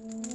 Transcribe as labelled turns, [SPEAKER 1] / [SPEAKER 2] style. [SPEAKER 1] Mm-hmm.